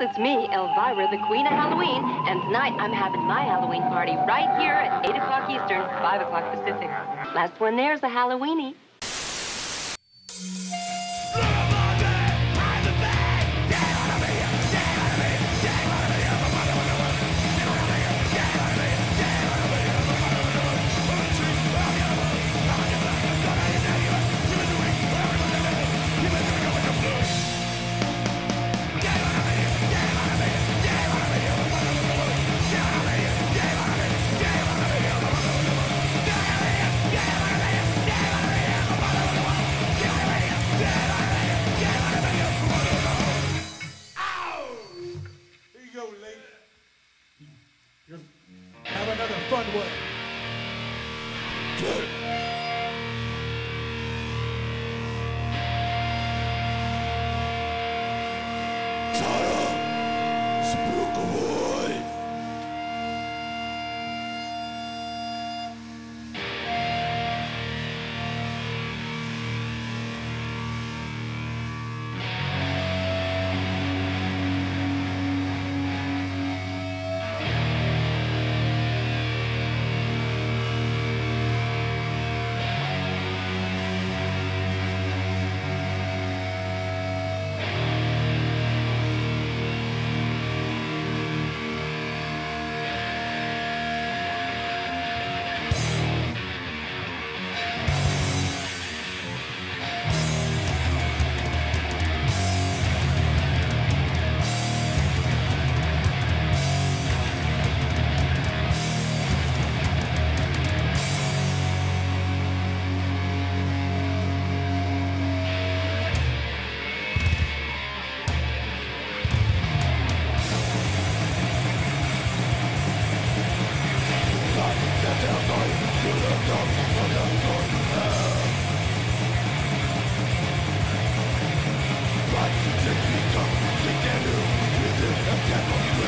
it's me, Elvira, the queen of Halloween, and tonight I'm having my Halloween party right here at 8 o'clock Eastern, 5 o'clock Pacific. Last one there's a Halloweenie. Tara Spookable. Take me, come, take that new,